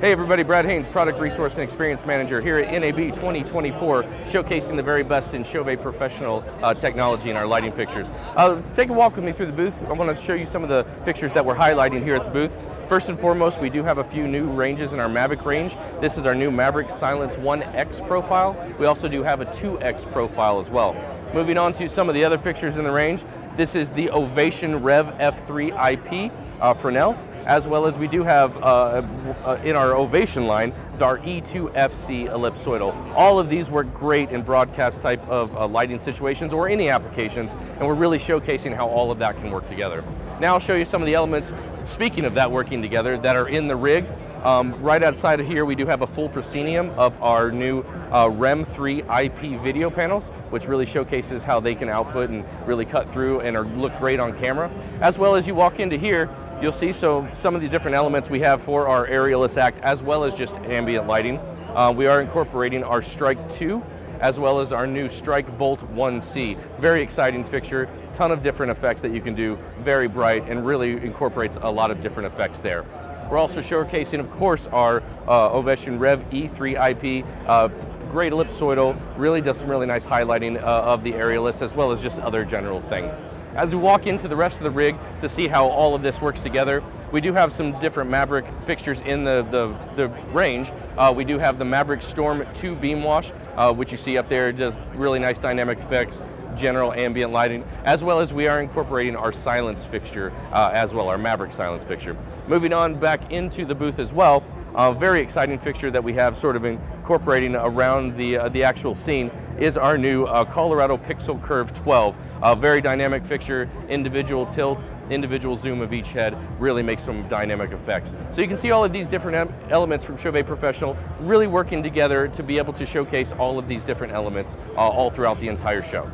Hey everybody, Brad Haynes, Product Resource and Experience Manager here at NAB 2024, showcasing the very best in Chauvet professional uh, technology in our lighting fixtures. Uh, take a walk with me through the booth. I want to show you some of the fixtures that we're highlighting here at the booth. First and foremost, we do have a few new ranges in our Maverick range. This is our new Maverick Silens 1X profile. We also do have a 2X profile as well. Moving on to some of the other fixtures in the range, this is the Ovation Rêve F3 IP uh, Fresnel as well as we do have uh, uh, in our Ovation line our E2FC ellipsoidal. All of these work great in broadcast type of uh, lighting situations or any applications, and we're really showcasing how all of that can work together. Now I'll show you some of the elements, speaking of that working together, that are in the rig. Um, right outside of here, we do have a full proscenium of our new uh, REM 3 IP video panels, which really showcases how they can output and really cut through and are, look great on camera. As well as you walk into here, you'll see so some of the different elements we have for our aerialist act, as well as just ambient lighting. Uh, we are incorporating our Strike 2 as well as our new Strike Bolt 1C. Very exciting fixture, ton of different effects that you can do, very bright and really incorporates a lot of different effects there. We're also showcasing, of course, our uh, Ovation Rêve E3 IP, uh, great ellipsoidal, really does some really nice highlighting uh, of the aerialist as well as just other general things. As we walk into the rest of the rig to see how all of this works together, we do have some different Maverick fixtures in the, the, the range. Uh, we do have the Maverick Storm 2 beam wash, uh, which you see up there, does really nice dynamic effects, general ambient lighting, as well as we are incorporating our Silens fixture uh, as well, our Maverick Silens fixture. Moving on back into the booth as well, a very exciting fixture that we have sort of incorporating around the, uh, the actual scene is our new uh, Colorado Pixel Curve 12. A very dynamic fixture, individual tilt, individual zoom of each head really makes some dynamic effects. So you can see all of these different elements from Chauvet Professional really working together to be able to showcase all of these different elements uh, all throughout the entire show.